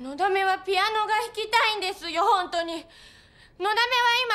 のだめはピアノが弾きたいんですよ本当に。のだめは今